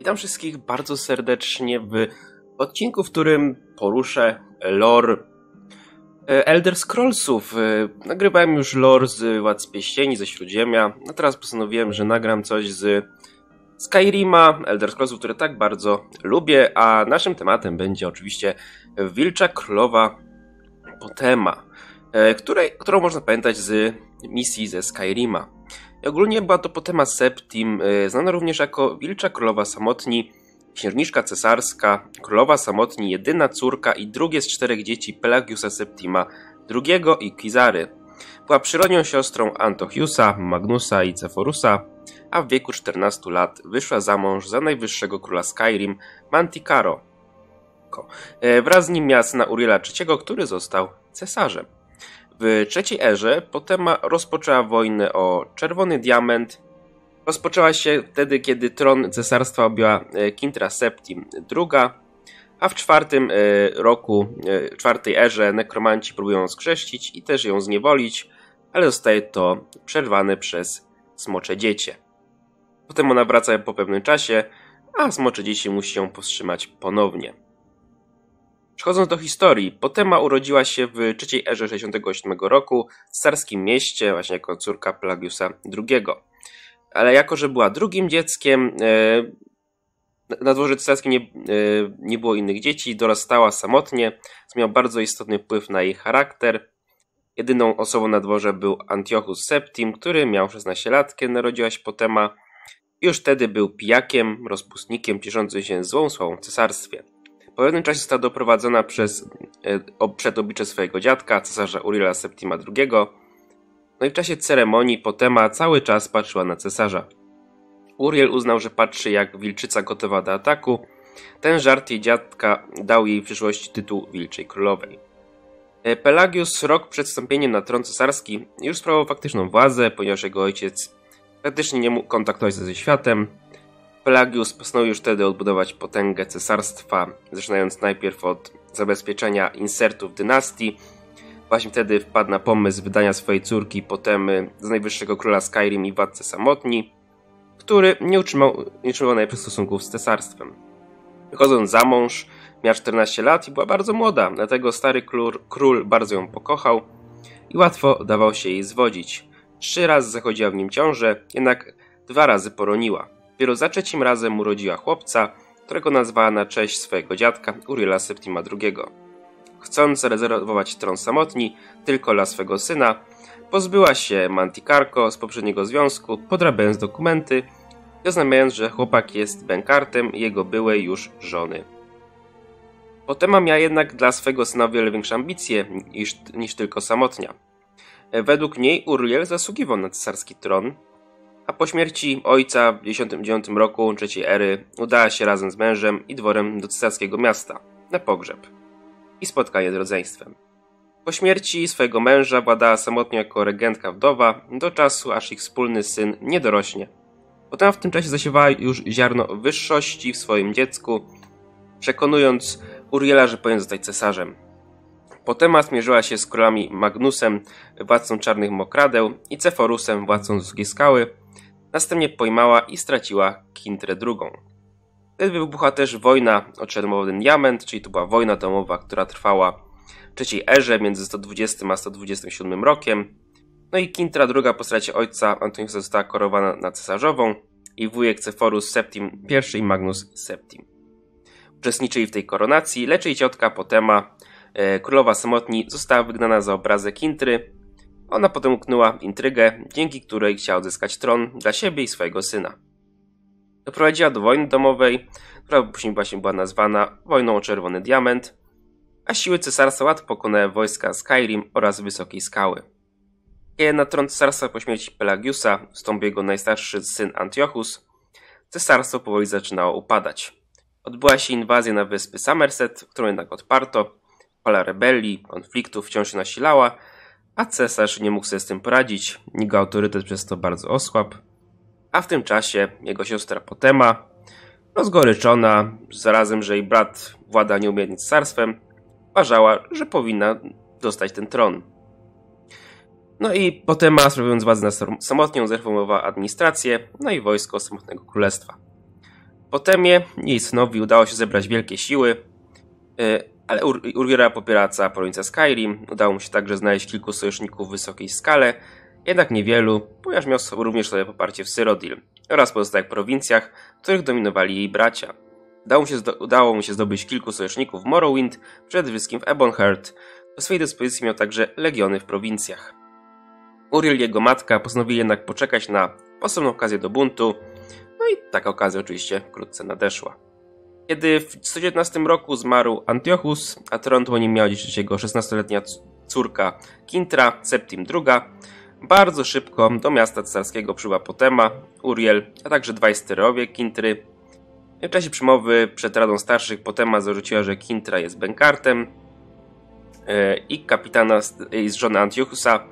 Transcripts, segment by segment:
Witam wszystkich bardzo serdecznie w odcinku, w którym poruszę lore e, Elder Scrollsów. E, nagrywałem już lore z Władz Pieścieni, ze Śródziemia, a teraz postanowiłem, że nagram coś z Skyrima, Elder Scrollsów, które tak bardzo lubię, a naszym tematem będzie oczywiście Wilcza Królowa Potema, e, której, którą można pamiętać z misji ze Skyrima. Ogólnie była to Potema Septim, y, znana również jako Wilcza Królowa Samotni, księżniczka cesarska, królowa samotni, jedyna córka i drugie z czterech dzieci Pelagiusa Septima II i Kizary. Była przyrodnią siostrą Antochiusa, Magnusa i Ceforusa, a w wieku 14 lat wyszła za mąż za najwyższego króla Skyrim, Manticaro. E, wraz z nim miała syna Uriela III, który został cesarzem. W trzeciej erze Potema rozpoczęła wojnę o Czerwony Diament. Rozpoczęła się wtedy, kiedy tron cesarstwa objęła e, Kintra Septim II, a w czwartym e, roku, e, czwartej erze nekromanci próbują skrzeszcić i też ją zniewolić, ale zostaje to przerwane przez Smocze Dziecię. Potem ona wraca po pewnym czasie, a Smocze Dziecię musi ją powstrzymać ponownie. Przechodząc do historii, Potema urodziła się w III erze 68 roku w carskim mieście, właśnie jako córka Pelagiusa II. Ale jako, że była drugim dzieckiem, e, na dworze cesarskim nie, e, nie było innych dzieci, dorastała samotnie, co miał bardzo istotny wpływ na jej charakter. Jedyną osobą na dworze był Antiochus Septim, który miał 16 lat, kiedy narodziła się Potema. Już wtedy był pijakiem, rozpustnikiem, cieszącym się złą sławą w cesarstwie. Po pewnym czasie została doprowadzona przez, e, przed oblicze swojego dziadka, cesarza Uriela Septima II. No i w czasie ceremonii Potema cały czas patrzyła na cesarza. Uriel uznał, że patrzy jak wilczyca gotowa do ataku. Ten żart jej dziadka dał jej w przyszłości tytuł Wilczej Królowej. E, Pelagius rok przed wstąpieniem na tron cesarski już sprawował faktyczną władzę, ponieważ jego ojciec praktycznie nie mógł kontaktować się ze światem, Pelagius postanowił już wtedy odbudować potęgę cesarstwa, zaczynając najpierw od zabezpieczenia insertów dynastii. Właśnie wtedy wpadł na pomysł wydania swojej córki Potemy z najwyższego króla Skyrim i władcy samotni, który nie utrzymał, nie utrzymał najlepszych stosunków z cesarstwem. Wychodząc za mąż, miała 14 lat i była bardzo młoda, dlatego stary król, król bardzo ją pokochał i łatwo dawał się jej zwodzić. Trzy razy zachodziła w nim ciążę, jednak dwa razy poroniła. Dopiero za trzecim razem urodziła chłopca, którego nazwała na cześć swojego dziadka Uriela Septima II. Chcąc zarezerwować tron samotni tylko dla swego syna, pozbyła się Manticarco z poprzedniego związku, podrabiając dokumenty i oznajmiając, że chłopak jest Benkartem jego byłej już żony. Potema miała jednak dla swego syna wiele większe ambicje niż, niż tylko samotnia. Według niej Uriel zasługiwał na cesarski tron, a po śmierci ojca w 1909 roku trzeciej ery udała się razem z mężem i dworem do cesarskiego miasta na pogrzeb i spotkanie z rodzeństwem. Po śmierci swojego męża władała samotnie jako regentka wdowa do czasu, aż ich wspólny syn nie dorośnie. Potem w tym czasie zasiewała już ziarno wyższości w swoim dziecku, przekonując Uriela, że powinien zostać cesarzem. Potem zmierzyła się z królami Magnusem, władcą czarnych mokradeł i Ceforusem, władcą Zuskiej Skały, Następnie pojmała i straciła Kintrę II. Wtedy wybuchła też wojna o Czerwony Diament, czyli to była wojna domowa, która trwała w trzeciej erze między 120 a 127 rokiem. No i Kintra II po stracie ojca Antoniusa została korowana na cesarzową i wujek Ceforus Septim I i Magnus Septim. Uczestniczyli w tej koronacji, lecz jej ciotka Potema, e, królowa samotni, została wygnana za obrazę Kintry, ona potem uknęła intrygę, dzięki której chciała odzyskać tron dla siebie i swojego syna. Doprowadziła do wojny domowej, która później właśnie była nazwana Wojną o Czerwony Diament, a siły cesarstwa łatwo pokonały wojska Skyrim oraz Wysokiej Skały. Kiedy na tron cesarstwa po śmierci Pelagiusa wstąpił jego najstarszy syn Antiochus, cesarstwo powoli zaczynało upadać. Odbyła się inwazja na wyspy Somerset, którą jednak odparto. Fala rebelii, konfliktów wciąż się nasilała, a cesarz nie mógł sobie z tym poradzić, jego autorytet przez to bardzo osłabł, a w tym czasie jego siostra Potema, rozgoryczona zarazem, że jej brat włada nieumiejętnie cesarstwem, uważała, że powinna dostać ten tron. No i Potema, sprawując władzę na samotnią, zreformowała administrację, no i wojsko samotnego królestwa. Potemie jej synowi udało się zebrać wielkie siły, e, ale Ur Uriela popiera cała prowincja Skyrim. Udało mu się także znaleźć kilku sojuszników w wysokiej skale, jednak niewielu, ponieważ miał również sobie poparcie w Cyrodiil oraz pozostałych prowincjach, w których dominowali jej bracia. Udało mu, się udało mu się zdobyć kilku sojuszników w Morrowind, przede wszystkim w Ebonheart. Do swojej dyspozycji miał także legiony w prowincjach. Uriel i jego matka postanowili jednak poczekać na osobną okazję do buntu, no i taka okazja oczywiście wkrótce nadeszła. Kiedy w 119 roku zmarł Antiochus, a tron po nim miała dziedziczyć jego 16-letnia córka Kintra, Septim II, bardzo szybko do miasta cesarskiego przybyła Potema, Uriel, a także dwaj sterowie Kintry. W czasie przemowy przed Radą Starszych Potema zarzuciła, że Kintra jest bękartem e, i kapitana z żony Antiochusa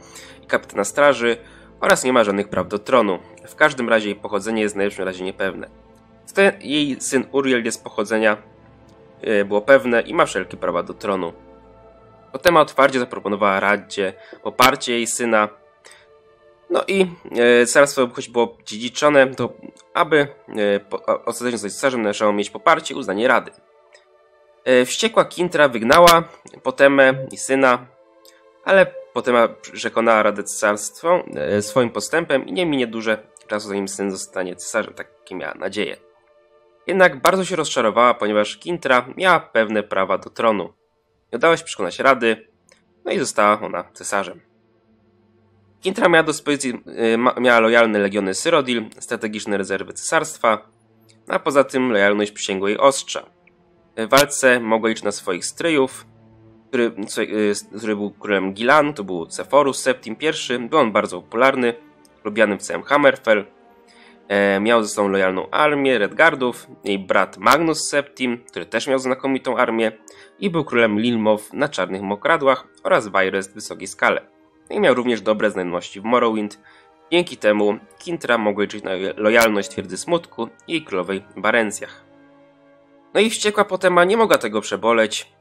i kapitana straży oraz nie ma żadnych praw do tronu. W każdym razie jej pochodzenie jest w najlepszym razie niepewne. Ten, jej syn Uriel jest pochodzenia e, było pewne i ma wszelkie prawa do tronu. Potema otwarcie zaproponowała Radzie poparcie jej syna no i e, carstwo, choć było dziedziczone, to aby e, ostatecznie zostać cesarzem, należało mieć poparcie i uznanie rady. E, wściekła Kintra wygnała Potemę i syna, ale Potema przekonała radę cesarstwą e, swoim postępem i nie minie duże czasu, zanim syn zostanie cesarzem. Takie miała nadzieję. Jednak bardzo się rozczarowała, ponieważ Kintra miała pewne prawa do tronu. Nie udało się przekonać rady, no i została ona cesarzem. Kintra miała do dyspozycji y, miała lojalne legiony Syrodil, strategiczne rezerwy cesarstwa, a poza tym lojalność przysięgłej ostrza. W walce mogła liczyć na swoich stryjów, który, y, który był królem Gilanu, to był Cephorus Septim I, był on bardzo popularny, lubiany w całym Hammerfell. E, miał ze sobą lojalną armię Redgardów, jej brat Magnus Septim, który też miał znakomitą armię i był królem Lilmow na czarnych mokradłach oraz Wajrest w wysokiej skale i miał również dobre znajomości w Morrowind. Dzięki temu Kintra mogła liczyć na lojalność twierdzy smutku i jej królowej Barencjach. No i wściekła Potema nie mogła tego przeboleć,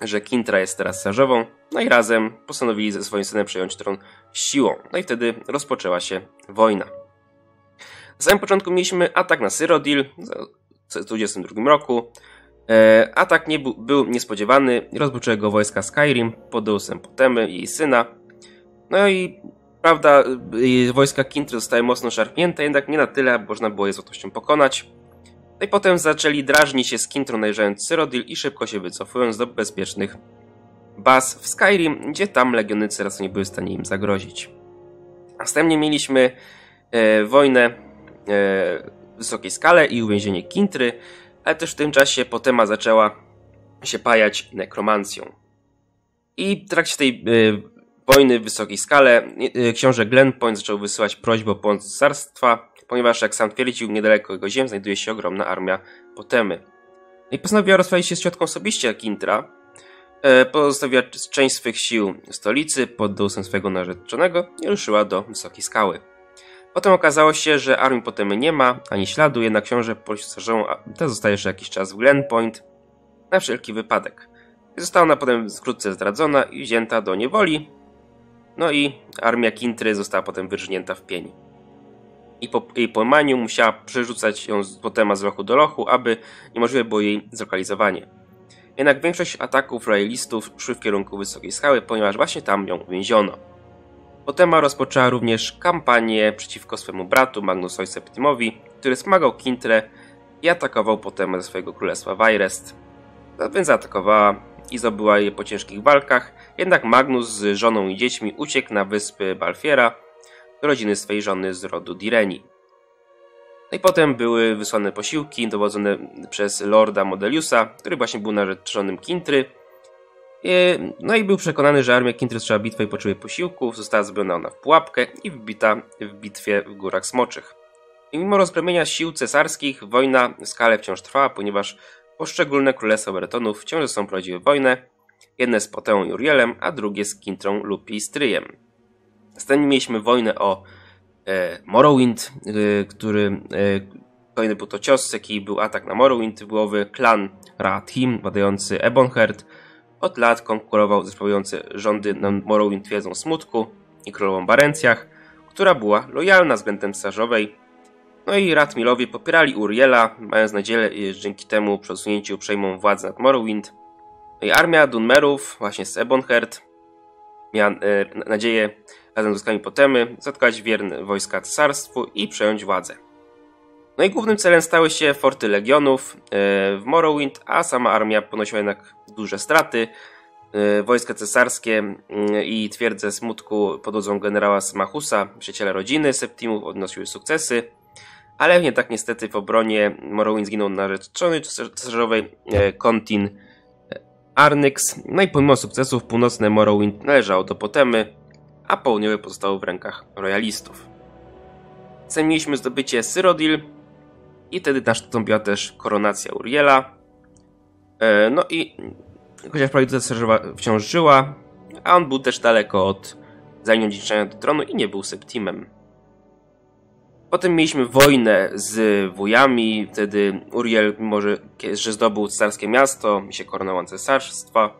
że Kintra jest teraz sarzową, no i razem postanowili ze swoim synem przejąć tron siłą. No i wtedy rozpoczęła się wojna. Na samym początku mieliśmy atak na Cyrodiil w 1922 roku. E, atak nie był, był niespodziewany, rozpoczęły go wojska Skyrim pod deusem Potemy i jej syna. No i prawda, wojska Kintry zostały mocno szarpnięte, jednak nie na tyle, aby można było je z łatwością pokonać. No i potem zaczęli drażnić się z Kintrą najeżdżając Cyrodiil i szybko się wycofując do bezpiecznych baz w Skyrim, gdzie tam legiony Cerasu nie były w stanie im zagrozić. Następnie mieliśmy e, wojnę w wysokiej skale i uwięzienie Kintry, ale też w tym czasie Potema zaczęła się pajać nekromancją. I w trakcie tej e, wojny w wysokiej skale, y, książę Glenpoint zaczął wysyłać prośbę o pomoc cesarstwa, ponieważ jak sam twierdził, niedaleko jego ziem znajduje się ogromna armia Potemy. I postanowiła rozprawić się z ciotką osobiście Kintra. E, pozostawiła część swych sił stolicy pod dosem swojego narzeczonego i ruszyła do wysokiej skały. Potem okazało się, że armii Potemy nie ma, ani śladu, jednak książę prosił cesarzową, a ta zostaje jeszcze jakiś czas w Glenpoint na wszelki wypadek. Została ona potem wkrótce zdradzona i wzięta do niewoli, no i armia Kintry została potem wyrżnięta w pień. I po jej pojmaniu musiała przerzucać ją z Potema z lochu do lochu, aby niemożliwe było jej zlokalizowanie. Jednak większość ataków royalistów szły w kierunku wysokiej skały, ponieważ właśnie tam ją uwięziono. Potema rozpoczęła również kampanię przeciwko swemu bratu Magnusowi Septimowi, który wspomagał Kintrę i atakował Potemę ze swojego królestwa Wajrest. Więc zaatakowała i zdobyła je po ciężkich walkach, jednak Magnus z żoną i dziećmi uciekł na wyspy Balfiera do rodziny swej żony z rodu Direni. No i potem były wysłane posiłki dowodzone przez lorda Modeliusa, który właśnie był narzeczonym Kintry. No i był przekonany, że armia Kintry strzela bitwę i potrzebuje posiłków, została zbrojona ona w pułapkę i wbita w bitwie w Górach Smoczych. I mimo rozgromienia sił cesarskich, wojna w skale wciąż trwała, ponieważ poszczególne królestwa Bretonów wciąż sobą prowadziły wojnę, jedne z Poteą i Urielem, a drugie z Kintrą lub Stryjem. Następnie mieliśmy wojnę o e, Morrowind, e, który e, kolejny był to cios, jaki był atak na Morrowind głowy. Klan Rathim, badający Ebonheart, od lat konkurował ze sprawujący rządy na Morrowind twierdzą Smutku i królową Barencjach, która była lojalna względem Sarzowej. No i Ratmilowie popierali Uriela, mając nadzieję, że dzięki temu przesunięciu przejmą władzę nad Morrowind. No i armia Dunmerów, właśnie z Ebonheart, miała e, nadzieję razem z wojskami Potemy zatkać wierne wojska cesarstwu i przejąć władzę. No i głównym celem stały się forty legionów e, w Morrowind, a sama armia ponosiła jednak duże straty. E, wojska cesarskie i twierdze smutku pod wodzą generała Smachusa, przyjaciela rodziny Septimów, odnosiły sukcesy, ale nie tak niestety w obronie Morrowind zginął narzeczony cesarzowej Kontin Arnyx. No i pomimo sukcesów północne Morrowind należało do Potemy, a południowe pozostało w rękach royalistów. Zatem mieliśmy zdobycie Cyrodiil i wtedy nastąpiła też koronacja Uriela. E, no i chociaż prawie wciąż żyła, a on był też daleko od zajęcia do tronu i nie był Septimem. Potem mieliśmy wojnę z wujami, wtedy Uriel, mimo że, że zdobył cesarskie miasto i się koronował cesarstwa,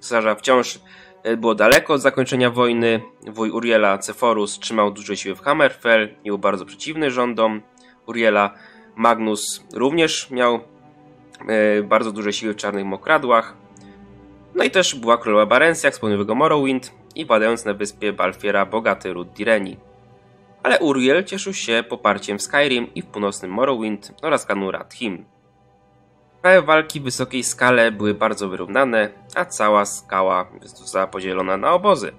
cesarza wciąż e, było daleko od zakończenia wojny. Wuj Uriela, Ceforus, trzymał duże siły w Hammerfell i był bardzo przeciwny rządom Uriela. Magnus również miał e, bardzo duże siły w Czarnych Mokradłach. No i też była królowa Barensiak z południowego Morrowind i władając na wyspie Balfiera bogaty ród Direni. Ale Uriel cieszył się poparciem w Skyrim i w północnym Morrowind oraz Kanu Radhim. Kraje walki w wysokiej skale były bardzo wyrównane, a cała skała została podzielona na obozy.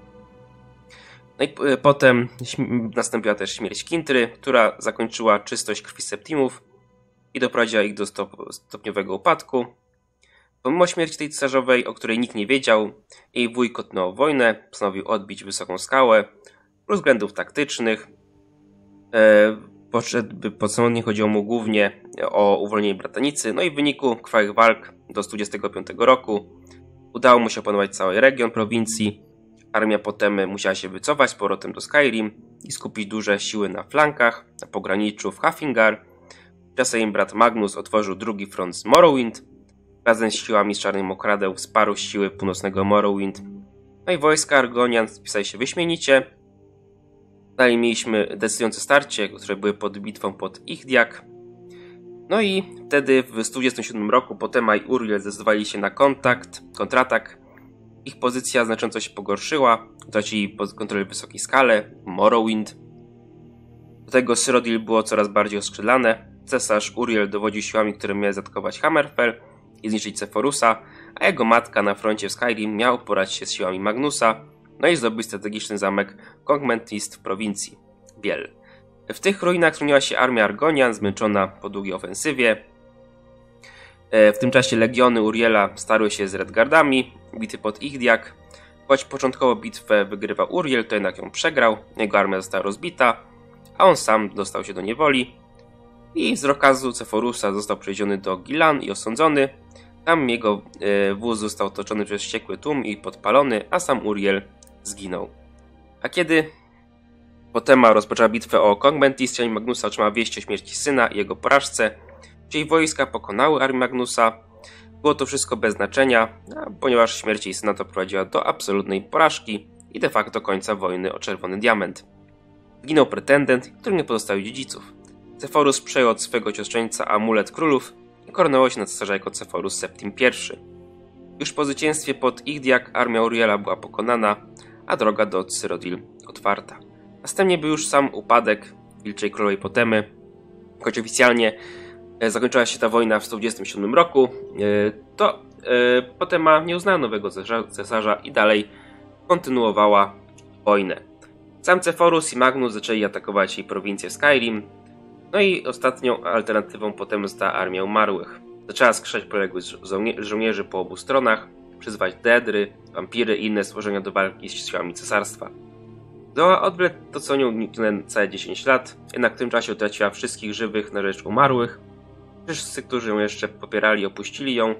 No i e, potem nastąpiła też śmierć Kintry, która zakończyła czystość krwi Septimów i doprowadziła ich do stop stopniowego upadku. Pomimo śmierci tej cesarzowej, o której nikt nie wiedział, jej wuj kontynuował wojnę, postanowił odbić wysoką skałę, plus względów taktycznych. E, podstępnie chodziło mu głównie o uwolnienie bratanicy, no i w wyniku krwawych walk do 125 roku udało mu się opanować cały region prowincji, Armia Potemy musiała się wycofać z powrotem do Skyrim i skupić duże siły na flankach, na pograniczu w Haffingar. Czasem brat Magnus otworzył drugi front z Morrowind. Razem z siłami z Czarnym Mokradeł wsparł siły północnego Morrowind. No i wojska Argonian spisały się wyśmienicie. Dalej mieliśmy decydujące starcie, które były pod bitwą pod Ichdiak. No i wtedy w 127 roku Potema i Uriel zdecydowali się na kontakt, kontratak ich pozycja znacząco się pogorszyła, tracili kontrolę w wysokiej skale, Morrowind. Do tego Cyrodiil było coraz bardziej oskrzydlane. Cesarz Uriel dowodził siłami, które miały zaatakować Hammerfell i zniszczyć Ceforusa, a jego matka na froncie w Skyrim miał poradzić się z siłami Magnusa, no i zdobyć strategiczny zamek Kongmentist w prowincji Biel. W tych ruinach chroniła się armia Argonian, zmęczona po długiej ofensywie. E, w tym czasie legiony Uriela starły się z Redgardami, bity pod Ichdiak. Choć początkowo bitwę wygrywa Uriel, to jednak ją przegrał, jego armia została rozbita, a on sam dostał się do niewoli. I z rozkazu Ceforusa został przewieziony do Gilan i osądzony. Tam jego e, wóz został otoczony przez wściekły tłum i podpalony, a sam Uriel zginął. A kiedy Potema rozpoczęła bitwę o Kongmentis, Magnusa otrzymała wieść o śmierci syna i jego porażce, Czyli wojska pokonały armię Magnusa. Było to wszystko bez znaczenia, ponieważ śmierć jej syna doprowadziła do absolutnej porażki i de facto końca wojny o Czerwony Diament. Zginął pretendent, który nie pozostawił dziedziców. Ceforus przejął od swego siostrzeńca amulet królów i koronował się na cesarza jako Ceforus Septim I. Już po zwycięstwie pod Ichdiak armia Uriela była pokonana, a droga do Cyrodiil otwarta. Następnie był już sam upadek Wilczej Królowej Potemy, choć oficjalnie E, zakończyła się ta wojna w 127 roku, e, to e, potem nie uznała nowego cesarza i dalej kontynuowała wojnę. Sam Ceforus i Magnus zaczęli atakować jej prowincję Skyrim, no i ostatnią alternatywą potem została armia umarłych. Zaczęła skrzać poległych żołnierzy, żołnierzy po obu stronach, przyzwać dedry, wampiry i inne stworzenia do walki z siłami cesarstwa. Zdołała odwlec to co nią całe 10 lat, jednak w tym czasie utraciła wszystkich żywych na rzecz umarłych, Wszyscy, którzy ją jeszcze popierali, opuścili ją.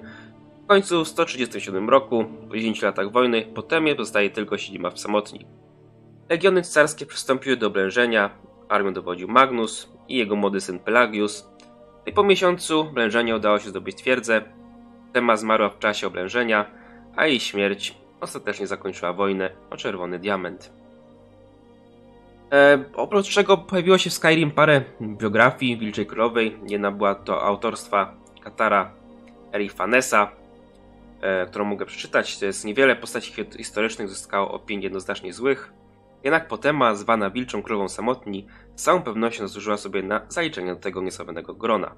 W końcu w 137 roku, po 10 latach wojny, po temie pozostaje tylko siedziba w samotni. Legiony carskie przystąpiły do oblężenia, armią dowodził Magnus i jego młody syn Pelagius. I po miesiącu oblężenia udało się zdobyć twierdzę. Tema zmarła w czasie oblężenia, a jej śmierć ostatecznie zakończyła wojnę o Czerwony Diament. E, oprócz czego pojawiło się w Skyrim parę biografii Wilczej Królowej. Jedna była to autorstwa Katara Erifanesa, e, którą mogę przeczytać. To jest niewiele postaci historycznych zyskało opinii jednoznacznie złych. Jednak Potema, zwana Wilczą Królową Samotni, z całą pewnością zasłużyła sobie na zaliczenie do tego niesławionego grona.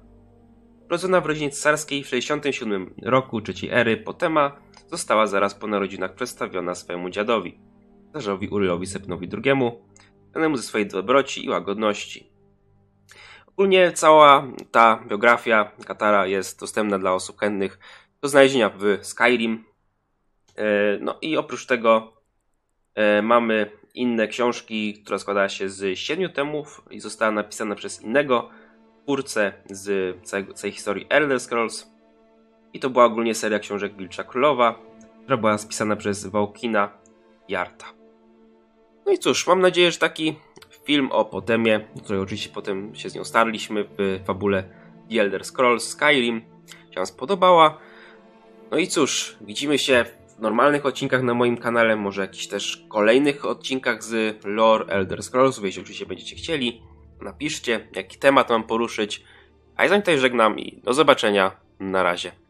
Urodzona w rodzinie cesarskiej w 67 roku trzeciej ery, Potema została zaraz po narodzinach przedstawiona swojemu dziadowi, cesarzowi Urylowi Sepnowi II, znanemu ze swojej dobroci i łagodności. Ogólnie cała ta biografia Katara jest dostępna dla osób chętnych do znalezienia w Skyrim. E, no i oprócz tego e, mamy inne książki, która składa się z siedmiu temów i została napisana przez innego twórcę z całej, całej historii Elder Scrolls. I to była ogólnie seria książek Wilcza Królowa, która była spisana przez Wałkina Jarta. No i cóż, mam nadzieję, że taki film o Potemie, której oczywiście potem się z nią starliśmy w fabule The Elder Scrolls Skyrim, się Wam spodobała. No i cóż, widzimy się normalnych odcinkach na moim kanale, może jakichś też kolejnych odcinkach z lore Elder Scrolls, jeśli oczywiście będziecie chcieli. Napiszcie, jaki temat mam poruszyć. A ja zanim tutaj żegnam i do zobaczenia. Na razie.